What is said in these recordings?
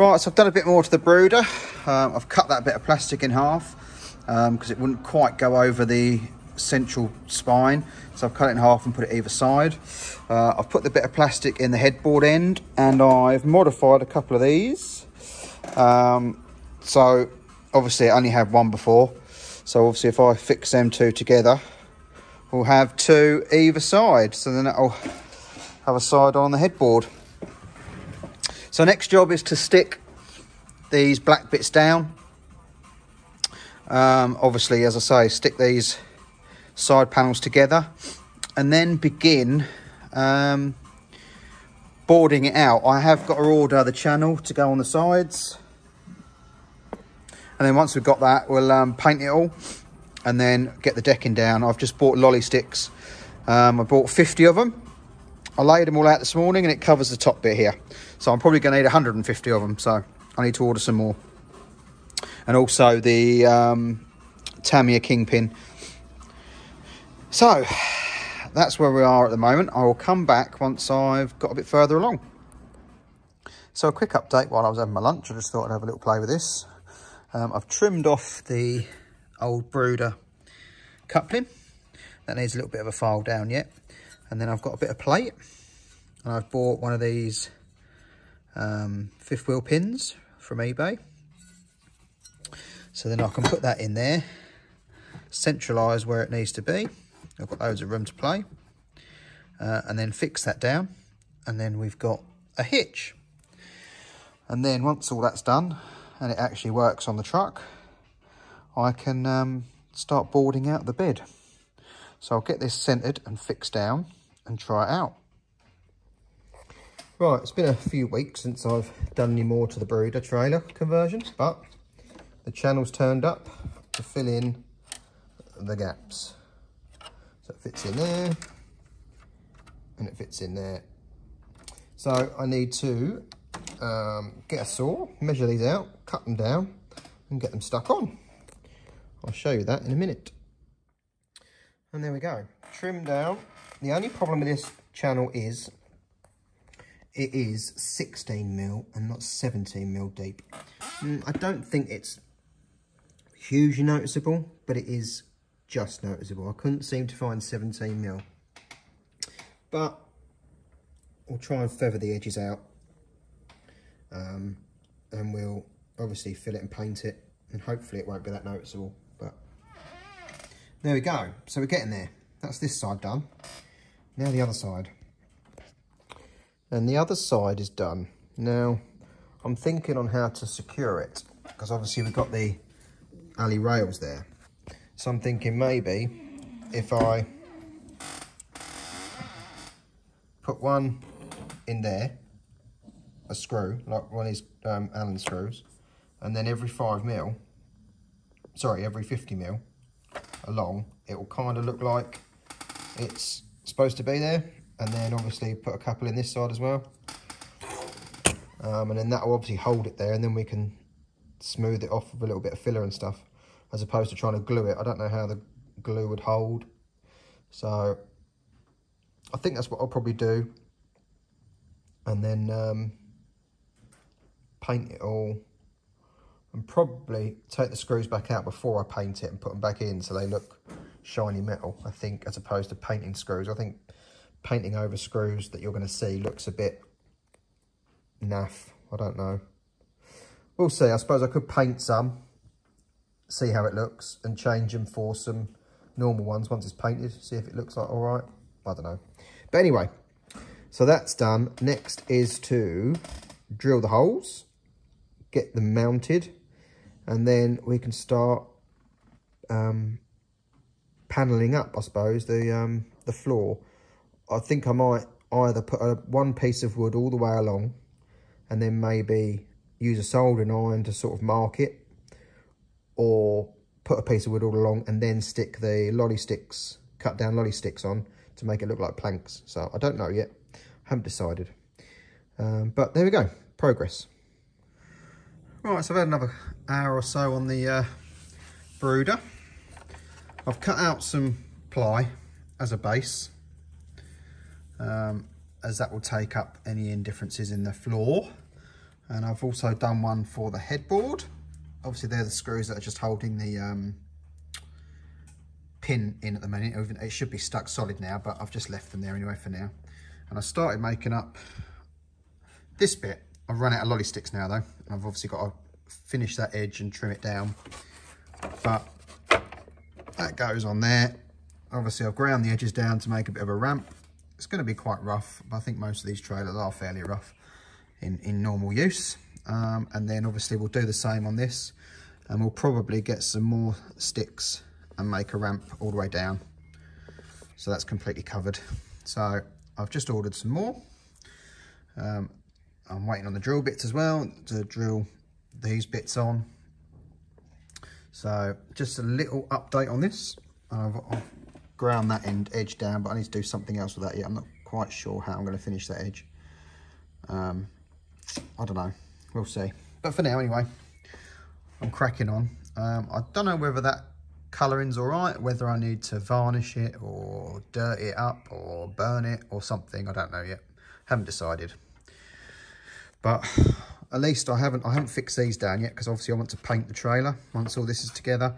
Right, so I've done a bit more to the Bruder. Um, I've cut that bit of plastic in half because um, it wouldn't quite go over the central spine. So I've cut it in half and put it either side. Uh, I've put the bit of plastic in the headboard end and I've modified a couple of these. Um, so obviously I only had one before. So obviously if I fix them two together, we'll have two either side. So then it'll have a side on the headboard. So next job is to stick these black bits down. Um, obviously, as I say, stick these side panels together and then begin um, boarding it out. I have got to order the channel to go on the sides. And then once we've got that, we'll um, paint it all and then get the decking down. I've just bought lolly sticks. Um, I bought 50 of them. I laid them all out this morning and it covers the top bit here. So I'm probably going to need 150 of them. So I need to order some more. And also the um, Tamiya Kingpin. So that's where we are at the moment. I will come back once I've got a bit further along. So a quick update while I was having my lunch. I just thought I'd have a little play with this. Um, I've trimmed off the old Bruder coupling. That needs a little bit of a file down yet. And then I've got a bit of plate. And I've bought one of these um, fifth wheel pins from eBay. So then I can put that in there, centralise where it needs to be. I've got loads of room to play. Uh, and then fix that down. And then we've got a hitch. And then once all that's done, and it actually works on the truck, I can um, start boarding out the bed. So I'll get this centred and fixed down and try it out. Right, it's been a few weeks since I've done any more to the Bruder trailer conversion, but the channel's turned up to fill in the gaps. So it fits in there, and it fits in there. So I need to um, get a saw, measure these out, cut them down, and get them stuck on. I'll show you that in a minute. And there we go, trim down. The only problem with this channel is it is 16 mil and not 17 mil deep. Mm, I don't think it's hugely noticeable, but it is just noticeable. I couldn't seem to find 17 mil. But we'll try and feather the edges out. Um, and we'll obviously fill it and paint it. And hopefully it won't be that noticeable. But there we go. So we're getting there. That's this side done. Now the other side and the other side is done. Now, I'm thinking on how to secure it because obviously we've got the alley rails there. So I'm thinking maybe if I put one in there, a screw, like one of these um, Allen screws, and then every five mil, sorry, every 50 mil along, it will kind of look like it's supposed to be there and then obviously put a couple in this side as well. Um, and then that will obviously hold it there and then we can smooth it off with a little bit of filler and stuff as opposed to trying to glue it. I don't know how the glue would hold. So I think that's what I'll probably do. And then um, paint it all. And probably take the screws back out before I paint it and put them back in so they look shiny metal I think as opposed to painting screws I think painting over screws that you're going to see looks a bit naff. I don't know. We'll see. I suppose I could paint some, see how it looks, and change them for some normal ones once it's painted, see if it looks like all right. I don't know. But anyway, so that's done. Next is to drill the holes, get them mounted, and then we can start um, paneling up, I suppose, the um, the floor. I think I might either put a, one piece of wood all the way along and then maybe use a soldering iron to sort of mark it or put a piece of wood all along and then stick the lolly sticks, cut down lolly sticks on to make it look like planks. So I don't know yet, haven't decided. Um, but there we go, progress. Right, so I've had another hour or so on the uh, Bruder. I've cut out some ply as a base um, as that will take up any indifferences in the floor. And I've also done one for the headboard. Obviously they're the screws that are just holding the um, pin in at the minute. It should be stuck solid now, but I've just left them there anyway for now. And I started making up this bit. I've run out of lolly sticks now though. I've obviously got to finish that edge and trim it down. But that goes on there. Obviously I've ground the edges down to make a bit of a ramp. It's going to be quite rough, but I think most of these trailers are fairly rough in, in normal use. Um, and then obviously we'll do the same on this and we'll probably get some more sticks and make a ramp all the way down. So that's completely covered. So I've just ordered some more. Um, I'm waiting on the drill bits as well to drill these bits on. So just a little update on this. I've, I've ground that end edge down, but I need to do something else with that yet. I'm not quite sure how I'm going to finish that edge. Um, I don't know. We'll see. But for now, anyway, I'm cracking on. Um, I don't know whether that colouring's all right, whether I need to varnish it or dirt it up or burn it or something. I don't know yet. Haven't decided. But at least I haven't I haven't fixed these down yet because obviously I want to paint the trailer once all this is together.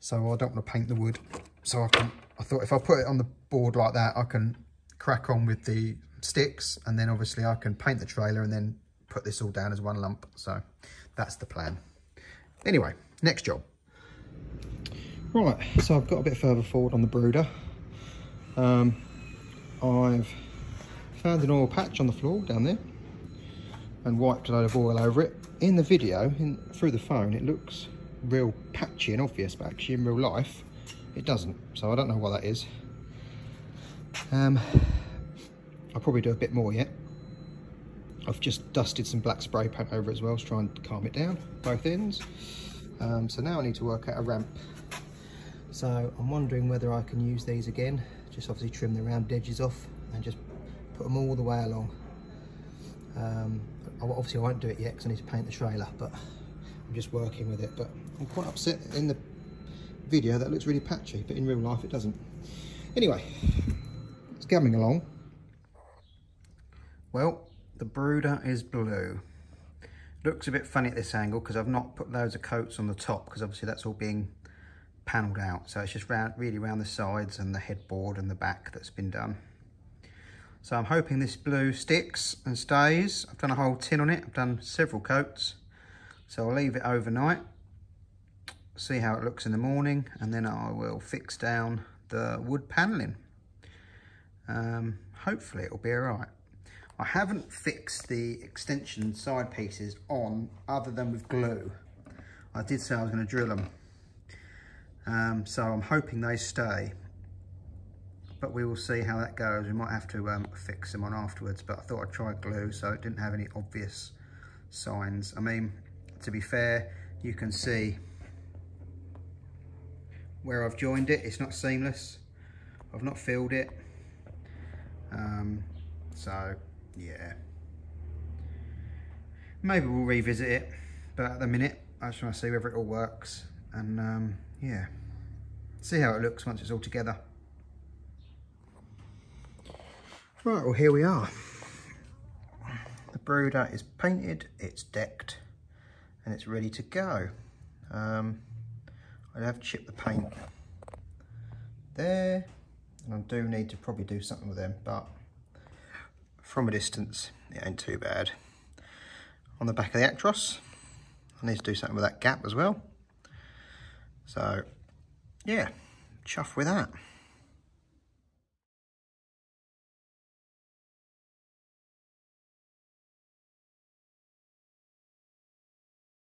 So I don't want to paint the wood. So I can I thought if I put it on the board like that, I can crack on with the sticks and then obviously I can paint the trailer and then put this all down as one lump. So that's the plan. Anyway, next job. Right, so I've got a bit further forward on the Bruder. Um, I've found an oil patch on the floor down there and wiped a load of oil over it. In the video, in, through the phone, it looks real patchy and obvious, but actually in real life, it doesn't. So I don't know what that is. Um, I'll probably do a bit more yet. I've just dusted some black spray paint over as well to try and calm it down, both ends. Um, so now I need to work out a ramp. So I'm wondering whether I can use these again, just obviously trim the round edges off and just put them all the way along. Um, obviously I won't do it yet because I need to paint the trailer, but I'm just working with it. But I'm quite upset in the video that looks really patchy, but in real life it doesn't. Anyway, it's coming along. Well, the Bruder is blue. Looks a bit funny at this angle because I've not put loads of coats on the top because obviously that's all being panelled out. So it's just round, really around the sides and the headboard and the back that's been done. So I'm hoping this blue sticks and stays. I've done a whole tin on it. I've done several coats. So I'll leave it overnight, see how it looks in the morning, and then I will fix down the wood panelling. Um, hopefully it'll be all right. I haven't fixed the extension side pieces on other than with glue. I did say I was going to drill them. Um, so I'm hoping they stay. But we will see how that goes. We might have to um, fix them on afterwards, but I thought I'd try glue so it didn't have any obvious signs. I mean, to be fair, you can see where I've joined it. It's not seamless. I've not filled it. Um, so yeah. Maybe we'll revisit it, but at the minute, I just want to see whether it all works. And um, yeah, see how it looks once it's all together. Right, well here we are. The Bruder is painted, it's decked, and it's ready to go. Um, I have chipped the paint there, and I do need to probably do something with them, but from a distance, it ain't too bad. On the back of the Actros, I need to do something with that gap as well. So, yeah, chuff with that.